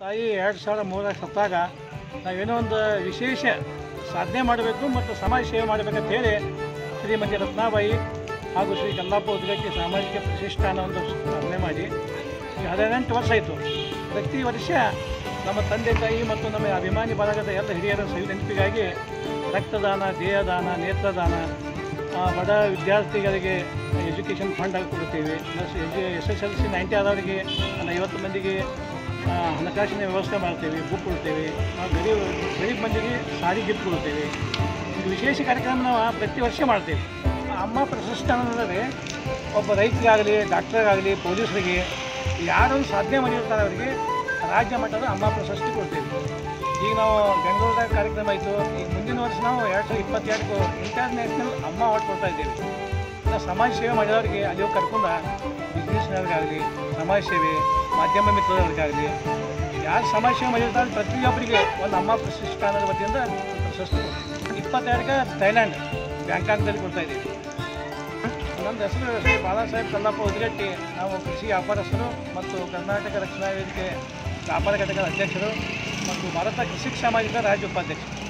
ತಾಯಿ ಎರಡು ಸಾವಿರದ ಮೂರಕ್ಕೆ ಸತ್ತಾಗ ನಾವೇನೋ ಒಂದು ವಿಶೇಷ ಸಾಧನೆ ಮಾಡಬೇಕು ಮತ್ತು ಸಮಾಜ ಸೇವೆ ಮಾಡಬೇಕಂತ ಹೇಳಿ ಶ್ರೀಮತಿ ರತ್ನಾಬಾಯಿ ಹಾಗೂ ಶ್ರೀ ಕಲ್ಲಾಪ ಉದ್ಗಟ್ಟಿ ಸಾಮಾಜಿಕ ಪ್ರತಿಷ್ಠಾನ ಒಂದು ಸ್ಥಾಪನೆ ಮಾಡಿ ಹದಿನೆಂಟು ವರ್ಷ ಆಯಿತು ಪ್ರತಿ ವರ್ಷ ನಮ್ಮ ತಂದೆ ತಾಯಿ ಮತ್ತು ನಮ್ಮ ಅಭಿಮಾನಿ ಬಳಗದ ಎಲ್ಲ ಹಿರಿಯರ ಸವಿ ನೆನಪಿಗಾಗಿ ರಕ್ತದಾನ ದೇಹದಾನ ನೇತ್ರದಾನ ಬಡ ವಿದ್ಯಾರ್ಥಿಗಳಿಗೆ ಎಜುಕೇಷನ್ ಫಂಡ್ ಆಗಿ ಕೊಡ್ತೀವಿ plus S S L C ninety ಆದವರಿಗೆ ಐವತ್ತು ಮಂದಿಗೆ ಹಣಕಾಸಿನ ವ್ಯವಸ್ಥೆ ಮಾಡ್ತೇವೆ, ಬುಕ್ ಕೊಡ್ತೇವೆ ನಾವು ಗರೀಬ್ ಗರೀಬ್ ಮಂದಿಗೆ ಸಾರಿ ಗಿಫ್ಟ್ ಕೊಡ್ತೇವೆ. ಒಂದು ವಿಶೇಷ ಕಾರ್ಯಕ್ರಮ ನಾವು ಪ್ರತಿ ವರ್ಷ ಮಾಡ್ತೇವೆ. ಅಮ್ಮ ಪ್ರಶಸ್ತಿ ಅನ್ನೋದಾದರೆ ಒಬ್ಬ ರೈತರಿಗಾಗಲಿ, ಡಾಕ್ಟರ್ಗಾಗಲಿ, ಪೊಲೀಸರಿಗೆ ಯಾರೊಂದು ಸಾಧನೆ ಮಾಡಿರ್ತಾರೆ ಅವರಿಗೆ ರಾಜ್ಯ ಮಟ್ಟದ ಅಮ್ಮ ಪ್ರಶಸ್ತಿ ಕೊಡ್ತೇವೆ. ಈಗ ನಾವು ಬೆಂಗಳೂರದಾಗ ಕಾರ್ಯಕ್ರಮ ಆಯಿತು. ಈಗ ಮುಂದಿನ ವರ್ಷ ನಾವು ಎರಡು ಸಾವಿರದ ಇಪ್ಪತ್ತೆರಡು ಇಂಟರ್ನ್ಯಾಷನಲ್ ಅಮ್ಮ ಅವಾರ್ಡ್ ಕೊಡ್ತಾ ಇದ್ದೇವೆ. ಸಮಾಜ ಸೇವೆ ಮಾಡಿದವರಿಗೆ ಅಲ್ಲಿ ಕರ್ಕೊಂಡು ಬಿಸ್ನೆಸ್ನವ್ರಿಗಾಗಲಿ ಸಮಾಜ ಸೇವೆ ಮಾಧ್ಯಮ ಮಿತ್ರರಿಗಾಗಲಿ ಯಾರು ಸಮಾಜ ಸೇವೆ ಪ್ರತಿಯೊಬ್ಬರಿಗೆ ಒಂದು ಅಮ್ಮ ಅನ್ನೋದ ವತಿಯಿಂದ ಪ್ರಶಸ್ತಿ ಇಪ್ಪತ್ತೆರಡಕ್ಕೆ ಥೈಲ್ಯಾಂಡ್, ಬ್ಯಾಂಕಾಕ್ದಲ್ಲಿ ಕೊಡ್ತಾ ಇದ್ದೀವಿ. ನಮ್ಮ ಹೆಸರು ಶ್ರೀ ಬಾಳಾಸಾಹೇಬ್ ಕಲ್ಲಪ್ಪ ಉದ್ಗಟ್ಟಿ ನಾವು ಕೃಷಿ ವ್ಯಾಪಾರಸ್ಥರು ಮತ್ತು ಕರ್ನಾಟಕ ರಕ್ಷಣಾ ವೇದಿಕೆ ವ್ಯಾಪಾರ ಘಟಕದ ಅಧ್ಯಕ್ಷರು ಮತ್ತು ಭಾರತ ಕೃಷಿ ಸಾಮಾಜಿಕ ರಾಜ್ಯ ಉಪಾಧ್ಯಕ್ಷರು